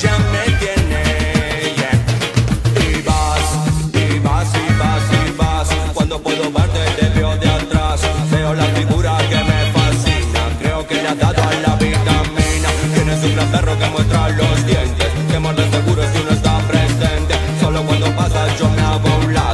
Ya me tiene, yeh. Divas, divas y vas y vas. Cuando puedo parte, te veo de atrás. Veo la figura que me fascina. Creo que le has dado a la vitamina. Tiene su gran roque que muestra los dientes. Qué mordón seguro si que uno está presente. Solo cuando pasa, yo me hago un lado.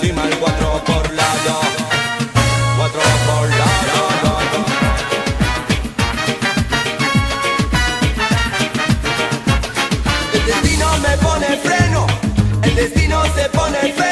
encima el cuatro por lado. Cuatro por lado. El destino me pone freno, el destino se pone freno.